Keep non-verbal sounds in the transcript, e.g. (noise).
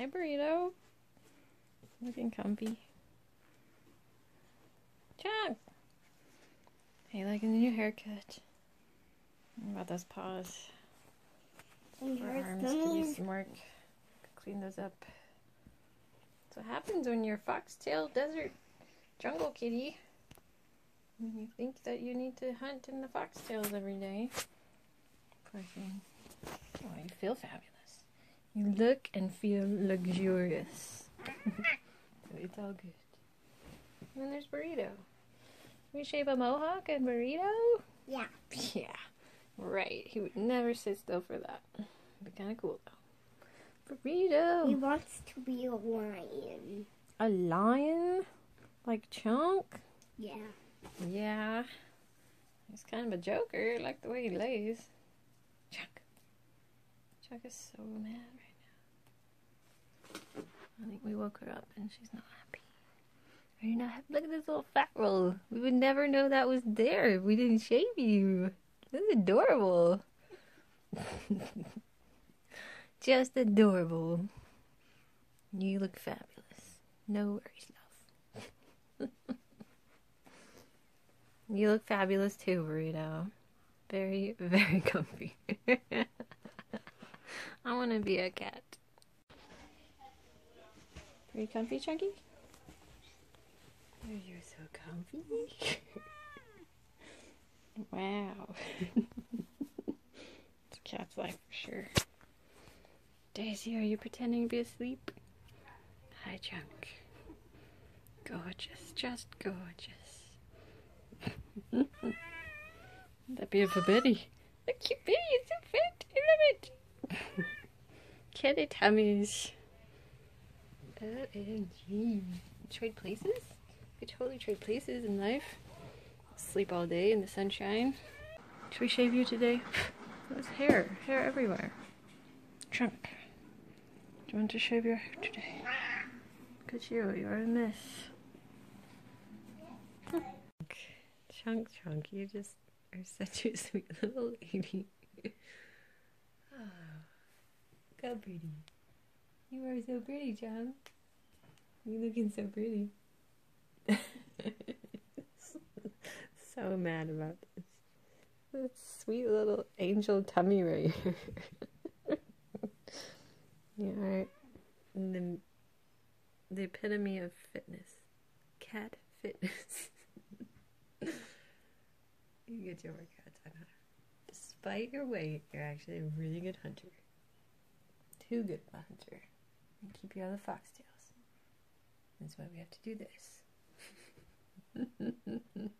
Hi, burrito. Looking comfy. Chunk. Hey, liking the new haircut? What about those paws? Oh, and yours arms could use some work. Clean those up. That's what happens when you're a foxtail desert jungle kitty. When you think that you need to hunt in the foxtails every day. Poor thing. Oh, you feel fabulous. You look and feel luxurious. so (laughs) it's all good. And then there's Burrito. We shave a mohawk and Burrito? Yeah. Yeah, right. He would never sit still for that. Be kind of cool though. Burrito. He wants to be a lion. A lion? Like Chunk? Yeah. Yeah. He's kind of a joker. I like the way he lays. Chunk. Chunk is so mad right now. I think we woke her up and she's not happy. Are you not happy? Look at this little fat roll. We would never know that was there if we didn't shave you. This is adorable. (laughs) Just adorable. You look fabulous. No worries, love. (laughs) you look fabulous too, Burrito. Very, (laughs) very comfy. I want to be a cat. Are you comfy, Chunky? Oh, you're so comfy. (laughs) wow. (laughs) it's a cat's life for sure. Daisy, are you pretending to be asleep? Hi, Chunk. Gorgeous, just gorgeous. (laughs) that beautiful Betty. Look, cute Betty is so fit. I love it. Kitty tummies. OMG. Trade places? We totally trade places in life. Sleep all day in the sunshine. Should we shave you today? (laughs) There's hair. Hair everywhere. Trunk. Do you want to shave your hair today? At you. You're a mess. Chunk, chunk. You just are such a sweet little lady. oh, go pretty. You are so pretty, John. You're looking so pretty. (laughs) so mad about this. That sweet little angel tummy right here. (laughs) are the, the epitome of fitness. Cat fitness. (laughs) you get your workouts on. Despite your weight, you're actually a really good hunter. Too good of a hunter. And keep you out of the foxtails. That's why we have to do this. (laughs)